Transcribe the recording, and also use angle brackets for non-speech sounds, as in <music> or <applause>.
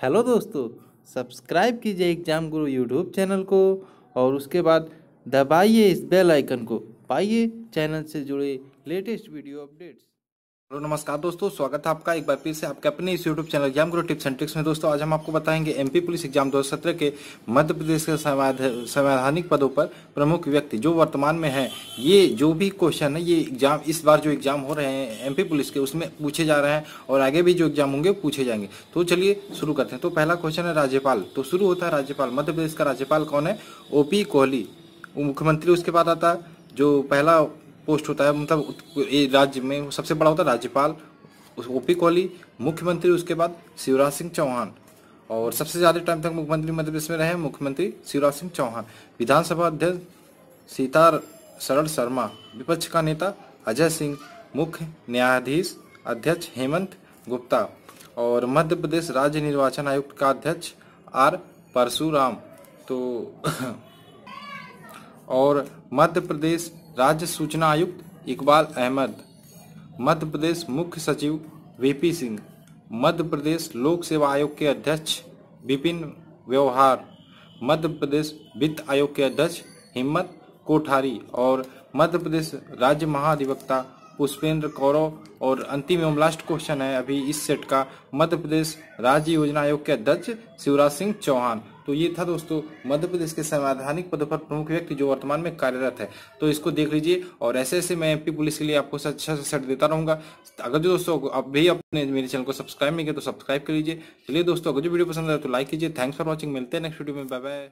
Hello दोस्तों, subscribe कीजिए exam गुरु YouTube channel को और उसके बाद दबाइए इस बेल आइकन को। पाइए चैनल से जुड़े लेटेस्ट वीडियो अपडेट्स। हेलो, नमस्कार दोस्तों, स्वागत है आपका एक बार फिर से आपके अपने इस YouTube channel Exam Guru Tips and Tricks में। दोस्तों, आज हम आपको बताएँगे एमपी पुलिस एग्ज़ाम 2017 के मध्य प्रदेश के संवैधानिक पदों पर प्रमुख व्यक्ति जो वर्तमान में है, ये जो भी क्वेश्चन है, ये एग्ज़ाम इस बार जो एग्ज़ाम हो रहे हैं एमपी पुलिस के, उसमें पूछे जा रहे हैं और आगे भी जो एग्ज़ाम होंगे पूछे जाएँगे। तो चलिए शुरू करते हैं। तो पहला क्वेश्चन है राज्यपाल। तो शुरू होता है राज्यपाल। मध्य प्रदेश का राज्यपाल कौन है? ओपी कोहली मुख्यमंत्री, उसके बाद आता है, जो पहला पोस्ट होता है मतलब राज्य में सबसे बड़ा होता है राज्यपाल ओपी कोहली, मुख्यमंत्री, उसके बाद शिवराज सिंह चौहान। और सबसे ज़्यादा टाइम तक मुख्यमंत्री मध्य प्रदेश में रहे मुख्यमंत्री शिवराज सिंह चौहान। विधानसभा अध्यक्ष सीतार शरण शर्मा, विपक्ष का नेता अजय सिंह, मुख्य न्यायाधीश अध्यक्ष हेमंत गुप्ता और मध्य प्रदेश राज्य निर्वाचन आयुक्त का अध्यक्ष आर परशुराम। तो <coughs> और मध्य प्रदेश राज्य सूचना आयुक्त इकबाल अहमद, मध्य प्रदेश मुख्य सचिव वीपी सिंह, मध्य प्रदेश लोक सेवा आयोग के अध्यक्ष विपिन व्यवहार, मध्य प्रदेश वित्त आयोग के अध्यक्ष हिम्मत कोठारी और मध्य प्रदेश राज्य महाधिवक्ता पुष्पेंद्र कौरव और अंतिम एवं लास्ट क्वेश्चन है। अभी इस सेट का मध्य प्रदेश राज्य योजना आयोग के अध्यक्ष शिवराज सिंह चौहान। तो ये था दोस्तों, मध्य प्रदेश के संवैधानिक पद पर प्रमुख व्यक्ति जो वर्तमान में कार्यरत है। तो इसको देख लीजिए और ऐसे ऐसे मैं एमपी पुलिस के लिए आपको अच्छा से सेट देता रहूँगा। अगर जो दोस्तों आप भी अपने मेरे चैनल को सब्सक्राइब नहीं किया तो सब्सक्राइब कर लीजिए। चलिए दोस्तों, अगर जो वीडियो पसंद आए तो लाइक कीजिए। Thanks for watching. मिलते हैं नेक्स्ट वीडियो में। Bye bye